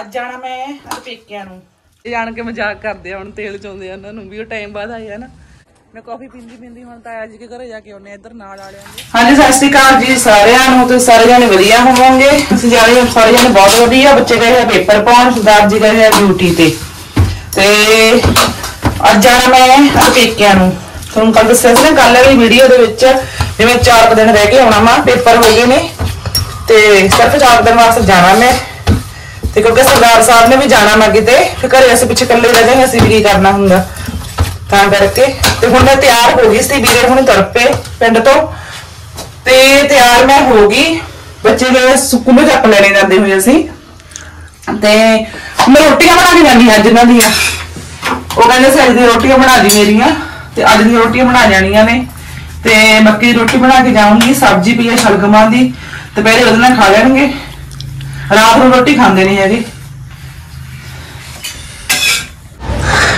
ਅੱਜ ਜਾਣਾ ਮੈਂ ਅੱਜ ਪੇਕਿਆਂ ਨੂੰ। ਇਹ ਜਾਣ ਕੇ ਮਜ਼ਾਕ ਕਰਦੇ ਆ ਹੁਣ ਤੇਲ ਚੋਂਦੇ ਆ ਉਹਨਾਂ ਨੂੰ ਵੀ ਉਹ ਟਾਈਮ ਬਾਅਦ ਆਏ ਆ ਨਾ। ਮੈਂ ਕਾਫੀ ਪੀਂਦੀ ਪੀਂਦੀ ਹੁਣ ਤਾਂ ਅੱਜ ਕੇ ਘਰੇ ਜਾ ਕੇ ਆਉਨੇ ਇੱਧਰ ਨਾਲ ਵਾਲਿਆਂ ਦੇ। ਹਾਂਜੀ ਸਤਿ ਸ਼੍ਰੀ ਅਕਾਲ ਜੀ ਸਾਰਿਆਂ ਨੂੰ ਤੇ ਸਾਰੇ ਜਣੇ ਵਧੀਆ ਹੋਵੋਗੇ? ਅਸੀਂ ਜਾ ਰਹੇ ਹਾਂ ਸਾਰੇ ਜਣੇ ਬਹੁਤ ਵਧੀਆ ਬੱਚੇ ਗਏ ਆ ਪੇਪਰ ਪਾਉਣ ਸਰਦਾਰ ਜੀ ਗਏ ਆ ਡਿਊਟੀ ਤੇ। ਤੇ ਅੱਜ ਜਾਣਾ ਮੈਂ ਅੱਜ ਪੇਕਿਆਂ ਨੂੰ। ਤੁਹਾਨੂੰ ਕੱਲ ਦੱਸਿਆ ਸੀ ਨਾ ਕੱਲ ਵਾਲੀ ਵੀਡੀਓ ਦੇ ਵਿੱਚ ਜਿਵੇਂ 4 ਕੁ ਦਿਨ ਰਹਿ ਕੇ ਆਉਣਾ ਵਾ ਪੇਪਰ ਹੋ ਗਏ ਨੇ। ਤੇ ਸਿਰਫ 4 ਦਿਨ ਵਾਸਤੇ ਜਾਣਾ ਮੈਂ। ਤੇ ਕਿਉਂਕਿ ਸਰਦਾਰ ਸਾਹਿਬ ਨੇ ਵੀ ਜਾਣਾ ਮੈਂ ਕਿਤੇ ਫਿਰ ਘਰੇ ਅਸੀਂ ਪਿੱਛੇ ਇਕੱਲੇ ਰਹਿ ਜਾਵਾਂਗੇ ਅਸੀਂ ਵੀ ਕੀ ਕਰਨਾ ਹੁੰਦਾ? ਤਾਂ ਕਰਕੇ। ਤੇ ਹੁਣ ਮੈਂ ਤਿਆਰ ਹੋ ਗਈ ਸੀ, ਵੀਰੇ ਹੁਣ ਤੁਰ ਪਿੰਡ ਤੋਂ। ਤੇ ਤਿਆਰ ਮੈਂ ਹੋ ਗਈ। ਬੱਚੇ ਦੇ ਸਕੂਲੋਂ ਚੱਕ ਲੈਣੇ ਜਾਂਦੇ ਹੋਏ ਅਸੀਂ। ਤੇ ਮੈਂ ਰੋਟੀਆਂ ਬਣਾ ਕੇ ਜਾਂਦੀ ਹਾਂ ਅੱਜ ਇਹਨਾਂ ਦੀਆਂ। ਉਹ ਕਹਿੰਦੇ ਸੀ, ਅੱਜ ਦੀ ਰੋਟੀਆਂ ਬਣਾ ਦੀ ਮੇਰੀਆਂ। ਤੇ ਅੱਜ ਦੀਆਂ ਰੋਟੀਆਂ ਬਣਾ ਜਾਣੀਆਂ ਨੇ। ਤੇ ਮੱਕੀ ਦੀ ਰੋਟੀ ਬਣਾ ਕੇ ਜਾਊਂਗੀ, ਸਬਜ਼ੀ ਪਈ ਹੈ ਸ਼ਲਗਮਾਂ ਦੀ। ਦੁਪਹਿਰੇ ਉਹਦੇ ਨਾਲ ਖਾ ਲੈਣਗੇ। ਰਾਤ ਨੂੰ ਰੋਟੀ ਖਾਂਦੇ ਨਹੀਂ ਹੈਗੇ।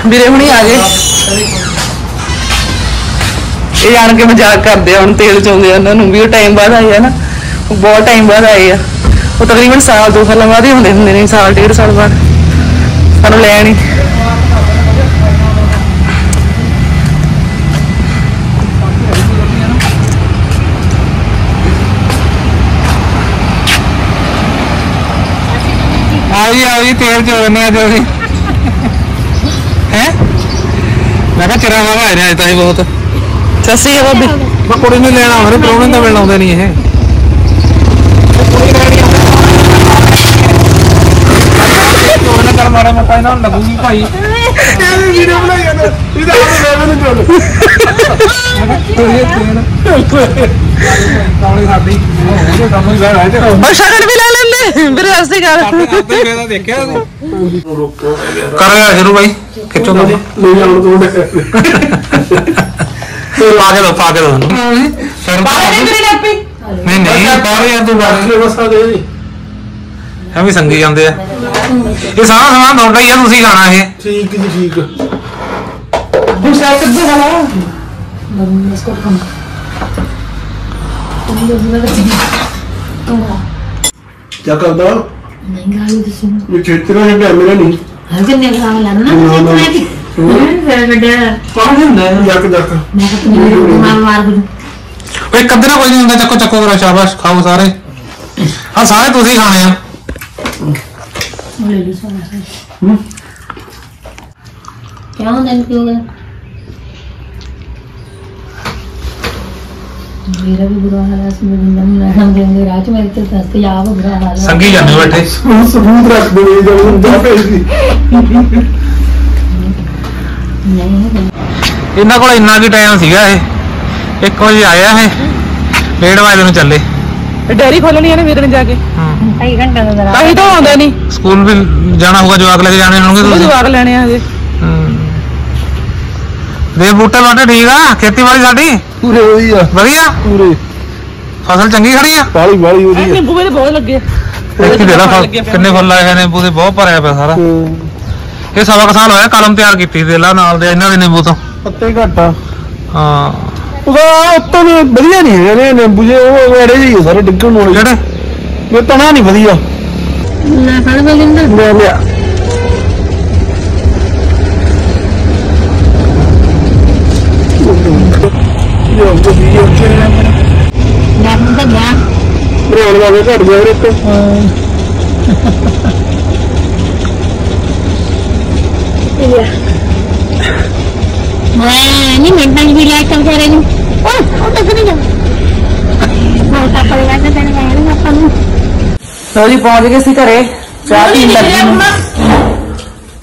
ਵੀਰੇ ਹੁਣੀ ਆ ਗਏ। ਇਹ ਜਾਣ ਕੇ ਮਜ਼ਾਕ ਕਰਦੇ ਆ, ਹੁਣ ਤੇਲ ਚੋਂਦੇ ਆ ਉਹਨਾਂ ਨੂੰ। ਵੀ ਉਹ ਟਾਈਮ ਬਾਅਦ ਆਏ ਆ ਨਾ। ਉਹ ਬਹੁਤ ਟਾਈਮ ਬਾਅਦ ਆਏ ਆ। ਉਹ ਤਕਰੀਬਨ ਸਾਲ ਦੋ ਸਾਲਾਂ ਬਾਅਦ ਹੀ ਹੁੰਦੇ ਹੁੰਦੇ ਨੇ, ਸਾਲ, ਡੇਢ ਸਾਲ ਬਾਅਦ। ਸਾਨੂੰ ਲੈਣ ਹੀ ਆ ਜੀ ਆ ਜੀ ਤੇਲ ਚੋੜਨੇ ਅੱਜ ਅਸੀਂ ਹੈ ਮੈਂ ਕਿਹਾ ਚਿਰਾਂ ਆਏ ਨੇ ਅੱਜ ਤਾਂ ਇਹ ਬਹੁਤ ਸੱਸੀ ਆ ਬਾਬੀ ਮੈਂ ਕੁੜੀ ਨੂੰ ਲੈਣ ਆਉਂਦੇ ਪ੍ਰੋਬਲਮ ਤਾਂ ਮਿਲਣ ਆਉਂਦੇ ਨਹੀਂ ਇਹ ਚੋੜਨਾ ਕਰ ਮਾਰਾ ਇਹਨਾਂ ਨੂੰ ਲੱਗੂਗੀ ਭਾਈ ਵੀਡੀਓ ਬਣਾਈ ਸ਼ਗਨ ਵੀ ਲੈ ਲੈਂਦੇ ਵੀਰੇ ਕਰ। ਸ਼ੁਰੂ ਭਾਈ ਖਿੱਚੋ ਨਹੀਂ ਆਉਣ ਤੋਂ? ਪਾ ਕੇ ਦੋ ਪਾ ਕੇ ਦੋ ਸਰ ਨਹੀਂ ਨਹੀਂ ਬਾਹਰ ਯਾਰ ਤੂੰ ਬਾਹਰ ਬਸਾ ਦੇ ਵੀ ਸੰਗੀ ਜਾਂਦੇ ਆ। ਇਹ ਸਾਰਾ ਸਮਾਨ ਤੁਹਾਡਾ ਹੀ ਆ ਤੁਸੀਂ ਖਾਣਾ ਇਹ। ਠੀਕ ਜੀ ਠੀਕ। ਹੁਣ ਸਾਈਡ ਕਿੱਥੇ ਜਾਣਾ ਕੀ ਕਰਦਾ ਨਹੀਂ ਗਾਲੀ ਤੁਸੀਂ ਇਹ ਚੇਤਨਾ ਹੈ ਮੇਰਾ ਨਹੀਂ ਹਰ ਨੇ ਗਾਲ ਲੈਣਾ ਨਾ ਨਾ, ਨਾ। ਮੈਂ ਕਿ ਫਿਰ ਵੱਡਾ ਕੌਣ ਹੁੰਦਾ ਹੈ ਜੱਕ ਜੱਕ ਮੈਂ ਕਿ ਤੂੰ ਮਾਰ ਮਾਰ ਗੁਰੂ ਓਏ ਕੱਦੇ ਨਾ ਕੋਈ ਨਹੀਂ ਹੁੰਦਾ ਚੱਕੋ ਚੱਕੋ ਕਰੋ ਸ਼ਾਬਾਸ਼ ਖਾਓ ਸਾਰੇ। ਆ ਸਾਰੇ ਤੁਸੀਂ ਖਾਣੇ ਆ। ਲੈ ਲੂ ਸਾਰਾ ਹੂੰ। ਕਿਉਂ ਦਿਨ ਕਿਉਂ ਗਿਆ? ਮੇਰਾ ਵੀ ਬੁਰਾ ਹਾਲ ਹੈ ਸੀ ਮੈਂ ਨਾ ਦੇਂਗੇ ਰਾਤ ਮੇਰੇ ਤੇ ਸਸਤੇ ਆਪ ਬੁਰਾ ਹਾਲ ਹੈ ਸੰਗੀ ਜਾਂਦੇ ਬੈਠੇ? ਹੁਣ ਸਬੂਤ ਰੱਖ ਦੇ ਜਦੋਂ ਹੁੰਦਾ ਪੈਸੀ ਨਹੀਂ। ਇਹਨਾਂ ਕੋਲ ਇੰਨਾ ਕੀ ਟਾਈਮ ਸੀਗਾ ਇਹ? 1 ਵਜੇ ਆਇਆ ਇਹ ਡੇਢ ਵਜੇ ਨੂੰ ਚੱਲੇ। ਡੈਰੀ ਖੋਲਣੀ ਹੈ ਨਾ ਵੀਰੇ ਨੇ ਜਾ ਕੇ? ਢਾਈ ਘੰਟੇ ਦਾ ਤਾਂ ਦਰਾ ਹੀ ਤਾਂ ਆਉਂਦਾ ਨਹੀਂ। ਸਕੂਲ ਵੀ ਜਾਣਾ ਹੋਊਗਾ ਜਵਾਕ ਲੈ ਕੇ ਜਾਣੇ ਹੋਣਗੇ ਤੁਸੀਂ। ਜਵਾਕ ਲੈਣੇ ਆ ਹਜੇ। ਦੇ ਬੂਟੇ ਬਾਟੇ ਠੀਕ ਆ? ਖੇਤੀਬਾੜੀ ਸਾਡੀ? ਪੂਰੇ ਹੋਈ ਆ। ਵਧੀਆ? ਪੂਰੇ। ਫਸਲ ਚੰਗੀ ਖੜੀ ਆ? ਬਾਲੀ ਬਾਲੀ ਹੋਈ ਆ। ਨਿੰਬੂ ਮੇਰੇ ਬਹੁਤ ਲੱਗੇ। ਲਾ ਫਲ ਕਿੰਨੇ ਫੁੱਲ ਆਏ ਹੋਏ ਨੇ ਬੂਦੇ ਬਹੁਤ ਭਰਿਆ ਪਿਆ ਸਾਰਾ। ਇਹ ਸਵਾ ਕੁ ਸਾਲ ਹੋਇਆ ਕਲਮ ਤਿਆਰ ਕੀਤੀ ਦੇ ਲਾ ਨਾਲ ਦੇ ਇਹਨਾਂ ਦੇ ਨਿੰਬੂ ਤੋਂ। ਪੱਤੇ ਘਾਟਾ ਹਾਂ। ਉਹਦਾ ਉੱਤੋਂ ਵੀ ਵਧੀਆ ਨਹੀਂ ਹੈਗੇ ਨੇ ਨਿੰਬੂ ਜੇ ਉਹ ਐੜੇ ਜਿਹੇ ਹੀ ਆ ਸਾਰੇ ਡਿੱਗਣ ਵਾਲੇ। ਜਿਹੜੇ ਇਹ ਤਣਾ ਨਹੀਂ ਵਧੀਆ। ਨਾ ਫੜ ਬਲਿੰਦਰ ਲੈ ਲਿਆ ਯੋ ਵਧੀਆ ਕਿਹੜਾ ਮੈਂ ਤਾਂ ਗਿਆ ਰੋਲ ਵਾਲੇ ਘਟ ਗਿਆ ਵੀਰੇ ਤੇ ਮੈਂ ਨਹੀਂ ਮਿੰਟਾਂ ਵੀ ਲਾਇਕ ਕਰ ਰਹੇ ਨੂੰ ਉਹ ਉਹ ਤਾਂ ਨਹੀਂ ਜਾ ਮੈਂ ਤਾਂ ਪਰ ਲੱਗ ਤੇ ਨਹੀਂ ਆਪਾਂ ਨੂੰ। ਲੋ ਜੀ ਪਹੁੰਚ ਗਏ ਸੀ ਘਰੇ। ਚਾਹ ਪੀਣ ਲੱਗੀ ਮੈਂ।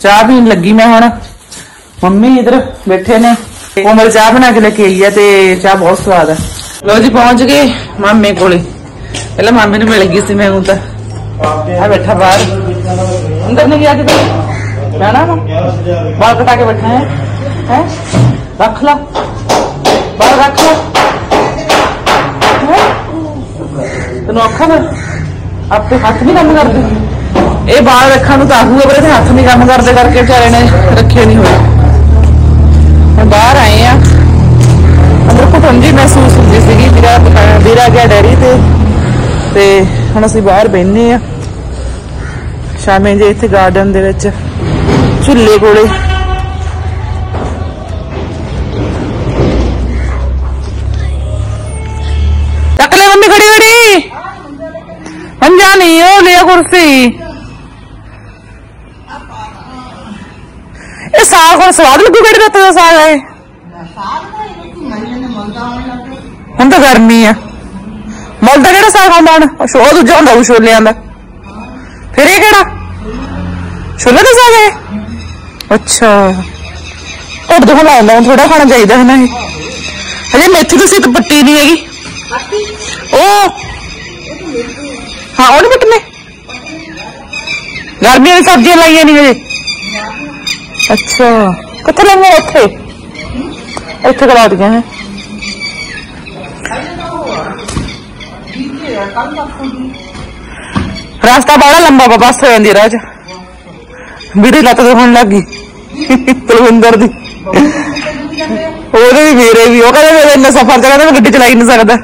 ਚਾਹ ਪੀਣ ਲੱਗੀ ਮੈਂ ਹੁਣ। ਮੰਮੀ ਇਧਰ ਬੈਠੇ ਨੇ। ਕੋਮਲ ਚਾਹ ਬਣਾ ਕੇ ਲੈ ਕੇ ਆਈ ਹੈ ਤੇ ਚਾਹ ਬਹੁਤ ਸਵਾਦ ਹੈ ਲੋ ਜੀ ਪਹੁੰਚ ਗਏ ਮਾਮੇ ਕੋਲੇ। ਪਹਿਲਾਂ ਮਾਮੇ ਨੂੰ ਮਿਲ ਗਈ ਸੀ ਮੈਂ ਹੁਣ ਤਾਂ। ਆ ਬੈਠਾ ਬਾਹਰ। ਅੰਦਰ ਨਹੀਂ ਗਿਆ ਕਿਤੇ ਜਾਣਾ ਵਾ? ਬਾਹਰ ਕਟਾ ਕੇ ਬੈਠਾ ਹੈ। ਹੈ? ਰੱਖ ਲਾ। ਬਾਹਰ ਰੱਖ ਲਾ। ਤੈਨੂੰ ਔਖਾ ਨਾ? ਆਪੇ ਹੱਥ ਨਹੀਂ ਕੰਮ ਕਰਦੇ। ਇਹ ਬਾਹਰ ਰੱਖਣ ਨੂੰ ਤਾਂ ਆਹੂਗਾ ਪਰ ਇਹਦੇ ਹੱਥ ਨਹੀਂ ਕੰਮ ਕਰਦੇ ਕਰਕੇ ਵਿਚਾਰੇ ਨੇ ਰੱਖੇ ਨਹੀਂ ਹੋਏ। ਹੁਣ ਬਾਹਰ ਆਏ ਆ। ਅੰਦਰ ਘੁਟਣ ਜੀ ਮਹਿਸੂਸ ਹੁੰਦੀ ਸੀਗੀ, ਵੀਰਾ ਵੀਰਾ ਗਿਆ ਡੈਰੀ ਤੇ। ਤੇ ਹੁਣ ਅਸੀਂ ਬਾਹਰ ਬੈਠਨੇ ਆ ਸ਼ਾਮੇ ਜੇ ਇੱਥੇ ਗਾਰਡਨ ਦੇ ਵਿੱਚ ਝੁੱਲੇ ਕੋਲੇ। ਲੈ ਮੰਮੀ ਖੜੀ ਖੜੀ ਪੰਜਾ ਨਹੀਂ ਉਹ ਲਿਆ ਕੁਰਸੀ। ਇਹ ਸਾਗ ਹੁਣ ਸਵਾਦ ਲੱਗੂ ਕਿਹੜੇ ਦਾ ਸਾਗ ਹੈ? ਹੁਣ ਤਾਂ ਗਰਮੀ ਆ। ਕਿਹੜਾ ਸਾਗ ਆਉਂਦਾ ਹੁਣ ਉਹ ਛੋ- ਉਹ ਦੂਜਾ ਹੁੰਦਾ ਉਹ ਛੋਲਿਆਂ ਦਾ ਫਿਰ ਇਹ ਕਿਹੜਾ ਛੋਲੇ ਦਾ ਸਾਗ ਹੈ ਅੱਛਾ ਢਿੱਡ ਦੁਖਣ ਲੱਗ ਜਾਂਦਾ ਥੋੜਾ ਖਾਣਾ ਚਾਹੀਦਾ ਹੈ ਨਾ ਇਹ ਹਜੇ ਮੇਥੀ ਤੁਸੀਂ ਇੱਕ ਪੱਟੀ ਨਹੀਂ ਹੈਗੀ ਉਹ ਹਾਂ ਉਹ ਨੀ ਪੱਟਨੇ ਗਰਮੀਆਂ ਦੀ ਸਬਜ਼ੀਆਂ ਲਾਈਆਂ ਨਹੀਂ ਹਜੇ ਅੱਛਾ ਕਿੱਥੇ ਲਾਈਆਂ ਇੱਥੇ ਇੱਥੇ ਕਰਾ ਦਿੱਤੀਆਂ ਹੈ ਰਾਸਤਾ ਬੜਾ ਲੰਬਾ ਵਾ ਬੱਸ ਹੋ ਜਾਂਦੀ ਚ ਵੀਰੇ ਲੱਤ ਦੁਖਣ ਲੱਗ ਗਈ। ਤਲਵਿੰਦਰ ਦੀ। ਉਹਦੇ ਵੀ ਮੇਰੇ ਵੀ ਉਹ ਕਹਿੰਦਾ ਮੇਰੇ ਇੰਨਾ ਸਫ਼ਰ ਚ ਕਹਿੰਦਾ ਮੈਂ ਗੱਡੀ ਚਲਾਈ ਨਹੀਂ ਸਕਦਾ।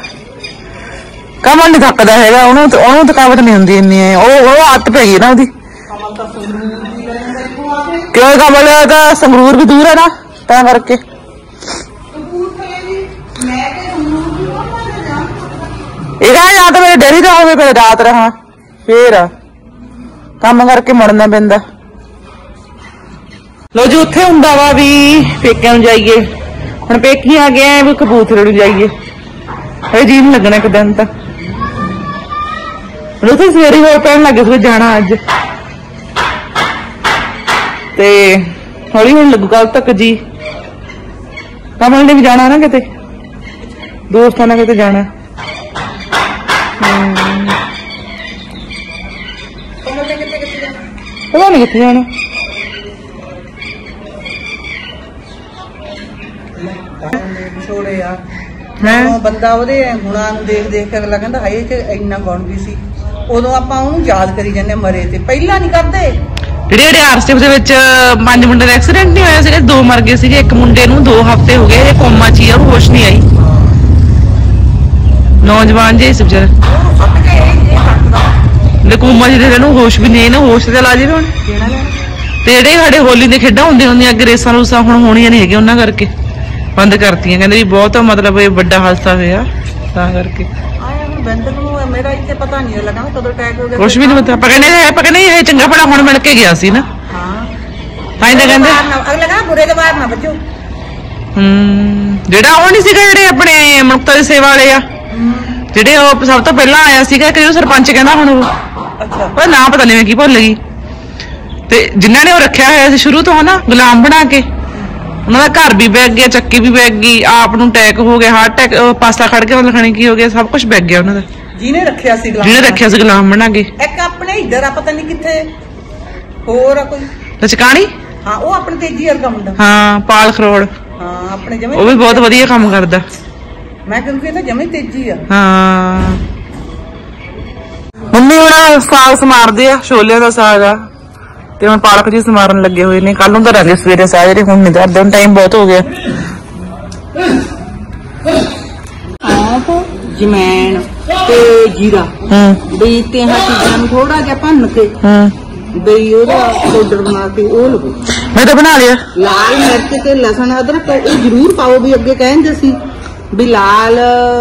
ਕਮਲ ਨਹੀਂ ਥੱਕਦਾ ਹੈਗਾ ਉਹਨੂੰ ਤੇ- ਉਹਨੂੰ ਥਕਾਵਟ ਨਹੀਂ ਹੁੰਦੀ ਇੰਨੀ। ਉਹ ਉਹ ਆਦਤ ਪੈ ਗਈ ਨਾ ਉਹਦੀ। ਕਿਉਂ ਕਮਲ? ਦਾ ਸੰਗਰੂਰ ਵੀ ਦੂਰ ਹੈ ਨਾ ਤਾਂ ਕਰਕੇ। ਇਹਦਾ ਕਹਾਂ ਜਾਂ ਤਾਂ ਮੇਰੇ ਡੈਡੀ ਦਾ ਹੋਵੇ ਫਿਰ ਰਾਤ ਰਹਾ ਫੇਰ ਕੰਮ ਕਰਕੇ ਮੁੜਨਾ ਪੈਂਦਾ। ਲੋ ਜੀ, ਉੱਥੇ ਹੁੰਦਾ ਵਾ ਵੀ ਪੇਕਿਆਂ ਨੂੰ ਜਾਈਏ। ਹੁਣ ਪੇਕੀ ਆ ਗਏ ਆ ਵੀ ਕਬੂਤਰ ਨੂੰ ਜਾਈਏ। ਇਹ ਜੀ ਨਹੀਂ ਲੱਗਣਾ ਇੱਕ ਦਿਨ ਤਾਂ। ਉਹ ਸਵੇਰੇ ਹੋਰ ਪੈਣ ਲੱਗੇ ਸੀ ਜਾਣਾ ਅੱਜ। ਤੇ ਹੌਲੀ ਹੌਲੀ ਲੱਗੂ ਕੱਲ ਤੱਕ ਜੀ। ਕਮਲ ਨੇ ਵੀ ਜਾਣਾ ਨਾ ਕਿਤੇ? ਦੋਸਤਾਂ ਨਾਲ ਕਿਤੇ ਜਾਣਾ। ਪਤਾ ਨਹੀਂ ਕਿੱਥੇ ਜਾਣਾ। ਛੋੜੇ ਆ। ਬੰਦਾ ਉਹਦੇ ਗੁਣਾਂ ਨੂੰ ਦੇਖ ਦੇਖ ਕੇ ਅਗਲਾ ਕਹਿੰਦਾ ਹਾਏ ਕਿ ਇੰਨਾ ਗੁਣ ਵੀ ਸੀ। ਉਦੋਂ ਆਪਾਂ ਉਹਨੂੰ ਯਾਦ ਕਰੀ ਜਾਂਦੇ ਮਰੇ ਤੇ। ਪਹਿਲਾਂ ਨਹੀਂ ਕਰਦੇ। ਜਿਹੜੇ ਜਿਹੜੇ ਆਰਸਟਿਪ ਦੇ ਵਿੱਚ ਪੰਜ ਮੁੰਡੇ ਦਾ ਐਕਸੀਡੈਂਟ ਨਹੀਂ ਹੋਇਆ ਸੀਗਾ ਦੋ ਮਰ ਗਏ ਸੀਗੇ ਇੱਕ ਮੁੰਡੇ ਨੂੰ 2 ਹਫ਼ਤੇ ਹੋ ਗਏ ਇਹ ਕੋਮਾ ਚ ਹੀ ਆ ਉਹ ਹੋਸ਼ ਨਹੀਂ ਆਈ। ਨੌਜਵਾਨ ਜੇ ਸੀ ਵਿਚਾਰਾ। ਸੱਤ ਕੇ ਇਹ ਨੂੰ ਹੋਸ਼ ਵੀ ਨਹੀਂ ਨਾ ਹੋਸ਼ ਤੇ ਲਾ ਜਾਵੇ ਹੁਣ। ਤੇ ਜਿਹੜੇ ਸਾਡੇ ਹੋਲੀ ਦੇ ਖੇਡਾਂ ਹੁੰਦੀਆਂ ਹੁੰਦੀਆਂ ਅੱਗੇ ਰੇਸਾਂ ਰੂਸਾਂ ਹੁਣ ਹੋਣੀਆਂ ਨਹੀਂ ਹੈਗੀਆਂ ਉਹਨਾਂ ਕਰਕੇ। ਬੰਦ ਕਰਤੀਆਂ ਕਹਿੰਦੇ ਵੀ ਬਹੁਤ ਮਤਲਬ ਇਹ ਵੱਡਾ ਹਾਦਸਾ ਹੋਇਆ ਤਾਂ ਕਰਕੇ। ਮੇਰਾ ਇੱਥੇ ਪਤਾ ਨਹੀਂ ਲੱਗਾ ਕਦੋਂ ਅਟੈਕ ਹੋ ਗਿਆ ਕੁਛ ਵੀ ਨਹੀਂ ਪਤਾ ਆਪਾਂ ਕਹਿੰਦੇ ਆਪਾਂ ਕਹਿੰਦੇ ਇਹ ਚੰਗਾ ਭਲਾ ਹੁਣ ਮਿਲ ਕੇ ਗਿਆ ਸੀ ਨਾ। ਹਾਂ ਤਾਂ ਹੀ ਕਹਿੰਦੇ ਅਗਲੇ ਕਹਿੰਦਾ। ਬੁਰੇ ਦੇ ਬਾਹਰ ਨਾ ਬੱਜੋ ਹਮ, ਜਿਹੜਾ ਉਹ ਨਹੀਂ ਸੀਗਾ ਜਿਹੜੇ ਆਪਣੇ ਮਨੁੱਖਤਾ ਦੀ ਸੇਵਾ ਵਾਲੇ ਆ ਜਿਹੜੇ ਉਹ ਸਭ ਤੋਂ ਪਹਿਲਾਂ ਆਇਆ ਸੀਗਾ ਕਿ ਉਹ ਸਰਪੰਚ ਕਹਿੰਦਾ ਹੁਣ ਉਹ। ਅੱਛਾ। ਉਹਦਾ ਨਾਂ ਪਤਾ ਨਹੀਂ ਮੈਂ ਕੀ ਭੁੱਲ ਗਈ। ਤੇ ਜਿਨ੍ਹਾਂ ਨੇ ਉਹ ਰੱਖਿਆ ਹੋਇਆ ਸੀ ਸ਼ੁਰੂ ਤੋਂ ਹਨਾ ਗੁਲਾਮ ਬਣਾ ਕੇ। ਉਹਨਾਂ ਦਾ ਘਰ ਵੀ ਵਿਕ ਗਿਆ ਚੱਕੀ ਵੀ ਵਿਕ ਗਈ ਆਪ ਨੂੰ ਅਟੈਕ ਹੋ ਗਿਆ ਹਾਰਟ ਅਟੈਕ ਪਾਸਾ ਖੜ ਗਿਆ ਮਤਲਬ ਖਣੀ ਕੀ ਹੋ ਗਿਆ ਸਭ ਕੁਝ ਵਿਕ ਗਿਆ ਉਹਨਾਂ ਦਾ। ਜਿਹਨੇ ਰੱਖਿਆ ਸੀ ਗੁਲਾਮ ਜਿਹਨੇ ਰੱਖਿਆ ਸੀ ਗੁਲਾਮ ਬਣਾ ਕੇ। ਇੱਕ ਆਪਣੇ ਇੱਧਰ ਆ ਪਤਾ ਨਹੀਂ ਕਿੱਥੇ। ਹੋਰ ਆ ਕੋਈ? ਲਚਕਾਣੀ ਹਾਂ ਉਹ ਆਪਣੇ ਤੇਜੀ ਵਰਗਾ ਮੁੰਡਾ। ਹਾਂ ਪਾਲ ਖਰੋੜ। ਹਾਂ ਆਪਣੇ ਜਮੇ ਉਹ ਵੀ ਬਹੁਤ ਵਧੀਆ ਕੰਮ ਕਰਦਾ। ਮੈਂ ਕਿਉਂਕਿ ਇਹ ਤਾਂ ਜਮੇ ਤੇਜੀ ਆ। ਹਾਂ। ਮੰਮੀ ਹੁਣ ਸਾਗ ਸਮਾਰਦੇ ਆ ਛੋਲਿਆਂ ਦਾ ਸਾਗ ਆ। ਤੇ ਹੁਣ ਪਾਲਕ ਜੀ ਸਮਾਰਨ ਲੱਗੇ ਹੋਏ ਨੇ। ਕੱਲ ਨੂੰ ਸਵੇਰੇ ਸਾਗ ਜਿਹੜੇ ਹੁਣ ਨਹੀਂ ਧਰਦੇ ਹੁਣ ਟਾਈਮ ਬਹੁਤ ਹੋ ਗਿਆ ਆਪ ਜਮੈਣ ਤੇ ਜੀਰਾ। ਹੂੰ। ਬਈ ਤੇ ਹਾਂ ਚੀਜ਼ਾਂ ਨੂੰ ਥੋੜਾ ਜਿਹਾ ਭੰਨ ਕੇ ਹੂੰ। ਬਈ ਉਹਦਾ ਪਾਊਡਰ ਬਣਾ ਕੇ ਉਹ ਲਵੋ। ਮੈਂ ਤਾਂ ਬਣਾ ਲਿਆ। ਲਾਲ ਮਿਰਚ ਤੇ ਲਸਣ ਅਦਰਕ ਇਹ ਜ਼ਰੂਰ ਪਾਓ ਵੀ ਅੱਗੇ ਕਹਿੰਦੇ ਸੀ। ਵੀ ਲਾਲ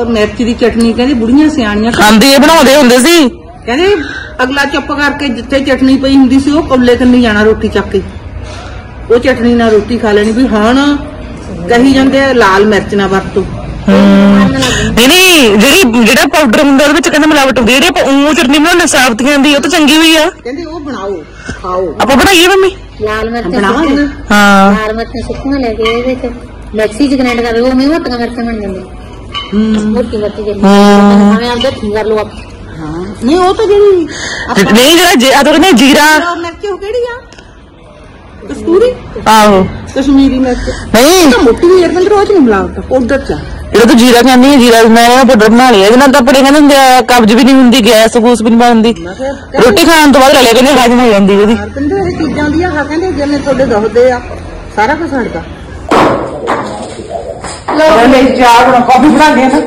ਮਿਰਚ ਦੀ ਚਟਨੀ ਕਹਿੰਦੇ ਬੁੜੀਆਂ ਸਿਆਣੀਆਂ ਖਾਂਦੇ। ਇਹ ਬਣਾਉਂਦੇ ਹੁੰਦੇ ਸੀ। ਕਹਿੰਦੇ ਅਗਲਾ ਚੁੱਪ ਕਰਕੇ ਜਿੱਥੇ ਚਟਨੀ ਪਈ ਹੁੰਦੀ ਸੀ ਉਹ ਕੌਲੇ ਨਹੀਂ ਜਾਣਾ ਰੋਟੀ ਚੱਕ ਕੇ। ਉਹ ਚਟਨੀ ਨਾਲ ਰੋਟੀ ਖਾ ਲੈਣੀ ਵੀ ਹੁਣ ਕਹੀ ਜਾਂਦੇ ਆ ਲਾਲ ਮਿਰਚ ਨਾ ਵਰਤੋ। ਨਹੀਂ ਨਹੀਂ ਜਿਹੜੀ ਜਿਹੜਾ ਪਾਊਡਰ ਹੁੰਦਾ ਉਹਦੇ ਵਿੱਚ ਕਹਿੰਦੇ ਮਿਲਾਵਟ ਹੁੰਦੀ ਹੈ ਜਿਹੜੀ ਆਪਾਂ ਉਹ ਚਟਨੀ ਬਣਾਉਂਦੇ ਸਾਬਤੀਆਂ ਦੀ ਉਹ ਤਾਂ ਚੰਗੀ ਹੋਈ ਆ। ਕਹਿੰਦੇ ਉਹ ਬਣਾਓ ਖਾਓ। ਆਪਾਂ ਬਣਾਈਏ ਮੰਮੀ? ਲਾਲ ਮਿਰਚਾਂ ਹਾਂ। ਲਾਲ ਮਿਰਚਾਂ ਸੁੱਕੀਆਂ ਲੈ ਕੇ ਇਹਦੇ ਚ ਉਹ ਮੋਟੀ ਮਿਰਚ ਜਿਹੜੀ ਹਮ। ਭਾਵੇਂ ਆਪਦੇ ਹੱਥੀਂ ਕਰ ਲਓ ਆਪ। ਹਾਂ। ਨਹੀਂ ਉਹ ਤਾਂ ਜਿਹੜੀ ਨਹੀਂ ਜਿਹੜਾ ਜੇ- ਤਾਂ ਕਹਿੰਦੇ ਜੀਰਾ। ਉਹ ਮਿਰਚ ਉਹ ਕਿਹੜੀ ਆ? ਕਸਤੂਰੀ? ਆਹੋ। ਕਸ਼ਮੀਰੀ ਮਿਰਚ। ਨਹੀਂ। ਤਾਂ ਮੋਟੀ ਵੀ ਇੱਕ ਰੋਜ਼ ਨਹੀਂ ਮਿਲਾਵਟ ਪਾਊਡਰ ਚ। ਜਿਹੜਾ ਤੂੰ ਜੀਰਾ ਖਾਂਦੀ ਹੈ ਜੀਰਾ ਮੈਂ ਨਾ ਪਾਊਡਰ ਬਣਾ ਲਿਆ। ਇਹਦੇ ਨਾਲ ਤਾਂ ਆਪਣੇ ਕਹਿੰਦੇ ਹੁੰਦੇ ਆ, ਕਬਜ਼ ਵੀ ਨਹੀਂ ਹੁੰਦੀ ਗੈਸ ਗੂਸ ਵੀ ਨਹੀਂ ਬਣਦੀ। ਰੋਟੀ ਖਾਣ ਤੋਂ ਬਾਅਦ ਲੈ ਲਿਆ ਕਹਿੰਦੇ ਹਾਜ਼ਮ ਹੋ ਜਾਂਦੀ ਉਹਦੀ। ਕਹਿੰਦੇ ਇਹ ਚੀਜ਼ਾਂ ਦੀਆਂ ਹਾਂ ਕਹਿੰਦੇ ਜਿਵੇਂ ਤੁਹਾਡੇ ਦੱਸਦੇ ਆ ਸਾਰਾ ਕੁਝ ਹਟਦਾ ਲੋ ਚਾਹ ਬਣਾ ਕਾਫੀ ਬਣਾ ਲਿਆ ਨਾ।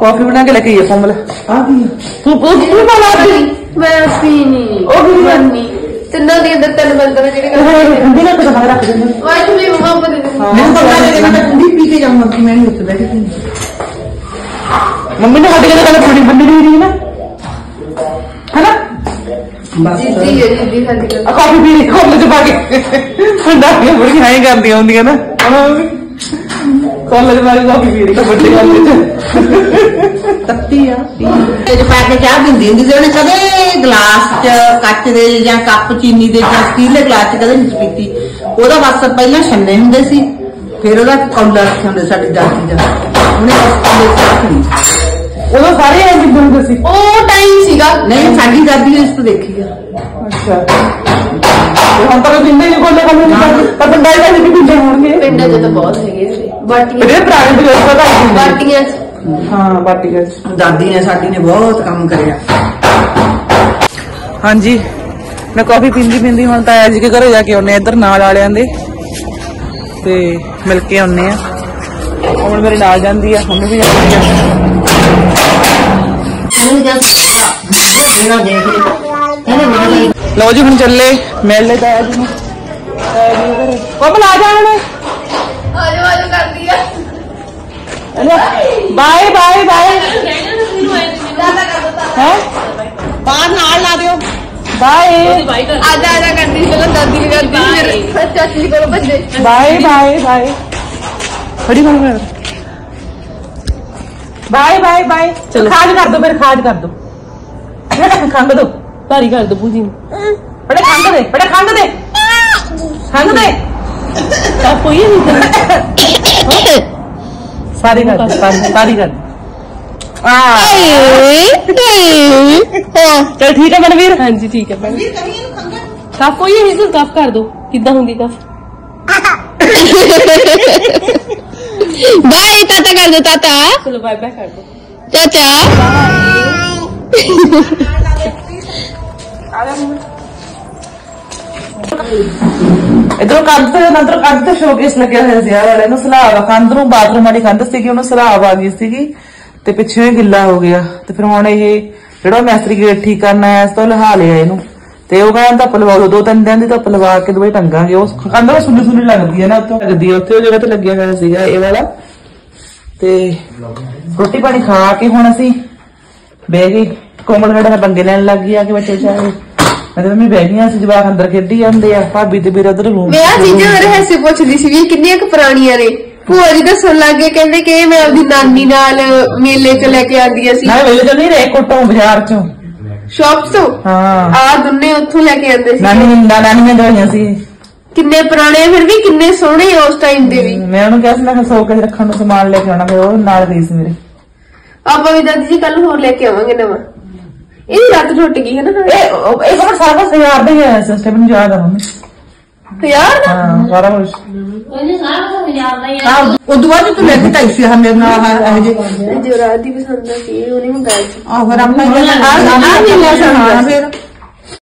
ਕਾਫੀ ਬਣਾ ਕੇ ਲੈ ਕੇ ਆਈ ਕੋਮਲ। ਆ ਗਈ ਤੂੰ ਕੁਝ ਨਹੀਂ ਬਣਾ ਰਹੀ। ਮੈਂ ਅਸੀਂ ਨਹੀਂ ਉਹ ਵੀ ਨਹੀਂ। ਨਹੀਂ ਤਿੰਨਾਂ ਦੇ ਅੰਦਰ ਤਿੰਨ ਬੰਦੇ ਨੇ ਜਿਹੜੇ ਕਰਦੇ ਠੰਡੀ ਨਾਲ ਤਾਂ ਬਾਹਰ ਰੱਖ ਦਿੰਦੇ ਉਹ ਅੱਜ ਵੀ ਮਮਾ ਦੇ ਮੈਨੂੰ ਕਿ ਮੈਂ ਠੰਡੀ ਪੀ ਕੇ ਜਾਊਂਗਾ ਕਿ ਮੈਂ ਨਹੀਂ ਉੱਥੇ ਬੈਠ ਕੇ ਮੰਮੀ ਨੇ ਸਾਡੇ ਕੋਲ ਗੱਲ ਥੋੜੀ ਬੰਦੀ ਨਹੀਂ ਰਹੀ ਨਾ। ਹੈਨਾ? ਬਸ। ਜਿੱਦੀ ਹੈ ਜਿੱਦੀ ਸਾਡੀ। ਕਾਫੀ ਪੀ ਲਈ ਕੋਲ ਚ ਪਾ ਕੇ। ਠੰਡਾ ਪੀ ਬੜੀ ਹਾਈ ਕਰਦੀਆਂ ਹੁੰਦੀਆਂ ਨਾ। ਕਾਲਜ ਵਾਲੀ ਕਾਫੀ ਪੀ ਲਈ ਤਾਂ ਵੱਡੇ ਗੱਲ ਚ ਤੱਤੀ ਆ। ਤੇ ਪਾ ਕੇ ਚਾਹ ਦਿੰਦੀ ਹੁੰਦੀ ਸੀ ਉਹਨੇ ਕਦੇ ਗਲਾਸ ਚ ਕੱਚ ਦੇ ਜਾਂ ਕੱਪ ਚੀਨੀ ਦੇ ਜਾਂ ਸਟੀਲ ਦੇ ਗਲਾਸ ਚ ਕਦੇ ਨਹੀਂ ਪੀਤੀ। ਉਹਦਾ ਬਸ ਪਹਿਲਾਂ ਛੰਨੇ ਹੁੰਦੇ ਸੀ ਫਿਰ ਉਹਦਾ ਕੌਲਾ ਰੱਖਿਆ ਹੁੰਦਾ ਸਾਡੀ ਦਾਦੀ ਦਾ। ਉਹਨੇ ਬਸ ਕੌਲੇ ਚ ਰੱਖਣੀ ਉਦੋਂ ਸਾਰੇ ਐਂ ਜਿੱਦਾਂ ਹੁੰਦੇ ਸੀ। ਉਹ ਟਾਈਮ ਸੀਗਾ। ਨਹੀਂ ਸਾਡੀ ਦਾਦੀ ਨੇ ਇਸ ਤੋਂ ਦੇਖੀ ਆ। ਅੱਛਾ। ਹੁਣ ਤਾਂ ਜਿੰਦੇ ਨਹੀਂ ਕੋਲੇ ਕੋਲੇ ਨਹੀਂ ਕਰਦੇ ਤਾਂ ਬੰਦਾਈ ਦਾ ਵੀ ਪਿੰਡੇ ਹੋਣਗੇ। ਪਿੰਡਾਂ 'ਚ ਤਾਂ ਬਹੁਤ ਹੈਗੇ ਸੀ ਬਾਟੀਆਂ ਬੜੇ ਪੁਰਾਣੇ ਦੇ ਵਿੱਚ ਪਤਾ ਹੀ ਬਾਟੀਆਂ 'ਚ। ਦਾਦੀ ਨੇ ਸਾਡੀ ਨੇ ਬਹੁਤ ਕੰਮ ਕਰਿਆ। ਹਾਂਜੀ। ਮੈਂ ਕਾਫੀ ਪੀਂਦੀ ਪੀਂਦੀ ਹੁਣ ਤਾਂ ਅੱਜ ਕੇ ਘਰੇ ਜਾ ਕੇ ਆਉਨੇ ਇੱਧਰ ਨਾਲ ਵਾਲਿਆਂ ਦੇ। ਤੇ ਮਿਲ ਕੇ ਆਉਨੇ ਆ ਹੁਣ ਮੇਰੇ ਨਾਲ ਜਾਂਦੀ ਆ ਉਹਨੂੰ ਵੀ ਜਾਂਦੀ ਆ। ਲਓ ਜੀ ਹੁਣ ਚੱਲੇ। ਮਿਲ ਲੈ ਤਾਇਆ ਜੀ ਨੂੰ ਦੇ ਕੋਮਲ ਆ ਜਾ ਹੁਣ ਆਜੋ ਆਜੋ ਕਰਦੀ ਆ ਬਾਏ ਬਾਏ ਬਾਏ ਹੈ ਬਾਹਰ ਨਾਲ ਲਾ ਦਿਓ ਬਾਏ ਆਜਾ ਆਜਾ ਕਰਦੀ ਸੀ ਪਹਿਲਾਂ ਦਾਦੀ ਨੇ ਕਰਦੀ ਫਿਰ ਚਾਚੀ ਕੋਲ ਭੱਜੇ ਬਾਏ ਬਾਏ ਬਾਏ ਫੜੀ ਫੜ ਫੜ ਬਾਏ ਬਾਏ ਬਾਏ ਚਲੋ ਖਾਜ ਕਰ ਦੋ ਮੇਰੇ ਖਾਜ ਕਰ ਦੋ ਖੰਗ ਦੋ ਭਾਰੀ ਕਰ ਦੋ ਪੂਜੀ ਬੜੇ ਖੰਗ ਦੇ ਬੜੇ ਖੰਗ ਦੇ ਖੰਗ ਦੇ ਤਾਂ ਕੋਈ ਨਹੀਂ ਸਾਰੀ ਕਰ ਦੇ, ਸਾਰੀ ਸਾਰੀ ਕਰ ਦੇ। ਆ ਚਲ ਠੀਕ ਹੈ ਮਨਵੀਰ ਹਾਂਜੀ ਠੀਕ ਹੈ ਭੈਣ ਕਫ ਹੋਈ ਹੈ ਇਸ ਕਫ ਕਰ ਦੋ ਕਿੱਦਾਂ ਹੁੰਦੀ ਕਫ ਬਾਏ ਟਾਟਾ ਕਰ ਦੋ ਟਾਟਾ ਚਲੋ ਇਧਰੋਂ ਕੰਧ ਤੇ ਅੰਦਰ ਕੰਧ ਤੇ ਸ਼ੋਕੇਸ ਲੱਗਿਆ ਹੋਇਆ ਸੀ ਯਾਰ ਵਾਲੇ ਨੂੰ ਸਲਾਬ ਆ ਕੰਧ ਨੂੰ ਬਾਥਰੂਮ ਵਾਲੀ ਕੰਧ ਸੀਗੀ, ਉਹਨੂੰ ਸਲਾਬ ਆ ਗਈ ਸੀਗੀ, ਤੇ ਪਿੱਛੇ ਗਿੱਲਾ ਹੋ ਗਿਆ, ਤੇ ਫਿਰ ਹੁਣ ਇਹ ਜਿਹੜਾ ਮੈਸਤਰੀ ਗੇਟ ਠੀਕ ਕਰਨ ਆਇਆ ਇਸ ਤੋਂ ਲਹਾ ਲਿਆ ਇਹਨੂੰ। ਤੇ ਉਹ ਕਹਿੰਦਾ ਧੁੱਪ ਲਵਾ ਦੋ ਦੋ ਤਿੰਨ ਦਿਨ ਦੀ ਧੁੱਪ ਲਵਾ ਕੇ ਦੁਬਈ ਟੰਗਾਂਗੇ, ਉਹ ਕੰਧ ਉਹ ਸੁੰਨੀ ਲੱਗਦੀ ਹੈ ਨਾ ਉੱਥੋਂ ਲੱਗਦੀ ਹੈ ਉੱਥੇ ਉਹ ਜਗ੍ਹਾ ਤੇ ਲੱਗਿਆ ਹੋਇਆ ਸੀਗਾ ਇਹ ਵਾਲਾ। ਤੇ ਰੋਟੀ ਪਾਣੀ ਖਾ ਕੇ ਹੁਣ ਅਸੀਂ ਬਹਿ ਗਏ ਕੋਮਲ ਗੜਾ ਬੰਗੇ ਲੈਣ ਲੱਗ ਗਈ ਆ ਕੇ ਬੱਚੇ ਚਾਹੇ ਮੈਂ ਮੰਮੀ ਗਈਆਂ ਸੀ ਜਵਾਕ ਅੰਦਰ ਖੇਡੀ ਜਾਂਦੇ ਆ ਭਾਬੀ ਤੇ ਵੀਰ ਉਧਰ ਰੂਮ ਮੈਂ ਆ ਚੀਜ਼ਾਂ ਬਾਰੇ ਹੈਸੇ ਪੁੱਛਦੀ ਸੀ ਵੀ ਕਿੰਨੀਆਂ ਕੁ ਪੁਰਾਣੀਆਂ ਨੇ। ਭੂਆ ਜੀ ਦੱਸਣ ਲੱਗੇ ਕਹਿੰਦੇ ਕਿ ਇਹ ਮੈਂ ਆਪਦੀ ਨਾਨੀ ਨਾਲ ਮੇਲੇ 'ਚ ਲੈ ਕੇ ਆਂਦੀਆਂ ਸੀ। ਨਾ ਵੇਲੇ ਤਾਂ ਨਹੀਂ ਰੇ ਕੋਟੋਂ ਬਾਜ਼ਾਰ ਚੋਂ। ਸ਼ਾਪ ਤੋਂ? ਹਾਂ। ਆ ਦੁੰਨੇ ਉੱਥੋਂ ਲੈ ਕੇ ਆਂਦੇ ਸੀ। ਨਾਨੀ ਨੇ ਨਾਨੀ ਨੇ ਦਵਾਈਆਂ ਸੀ। ਕਿੰਨੇ ਪੁਰਾਣੇ ਆ, ਫਿਰ ਵੀ ਕਿੰਨੇ ਸੋਹਣੇ ਆ ਉਸ ਟਾਈਮ ਦੇ ਵੀ। ਮੈਂ ਉਹਨੂੰ ਕਿਹਾ ਸੀ ਮੈਂ ਕਿਹਾ ਸੌ ਕੇ ਰੱਖਣ ਨੂੰ ਸਮਾਨ ਲੈ ਕੇ ਆਉਣਾ ਫਿਰ ਉਹ ਨਾਲ ਗਈ ਸੀ ਮੇਰੇ। ਆਪਾਂ ਵੀ ਦਾਦੀ ਜੀ ਕੱਲ ਹੋਰ ਲੈ ਕੇ ਆਵਾਂਗੇ ਨਵਾਂ। ਇਹਦੀ ਲੱਤ ਟੁੱਟ ਗਈ ਹੈ ਨਾ ਇਹ ਇਹ ਕੋਲ ਸਾਰਾ ਕੁਝ ਯਾਰ ਦਾ ਹੀ ਆਇਆ ਸੀ ਸਟੇਬਨ ਯਾਦ ਆ ਮੰਮੀ। ਯਾਰ ਹਾਂ ਸਾਰਾ ਕੁਝ ਹਾਂ ਉਦੋਂ ਬਾਅਦ ਤੂੰ ਲੈ ਕੇ ਤਾਈ ਸੀ ਹਮੇ ਨਾਲ ਇਹ ਜੇ ਜੋ ਰਾਤ ਦੀ ਪਸੰਦ ਆ ਸੀ ਉਹ ਨਹੀਂ ਹੁੰਦਾ ਸੀ? ਆਹ ਫਿਰ ਆਪਾਂ ਇਹ ਆ ਨਹੀਂ ਲੈ ਸਕਦਾ ਫਿਰ।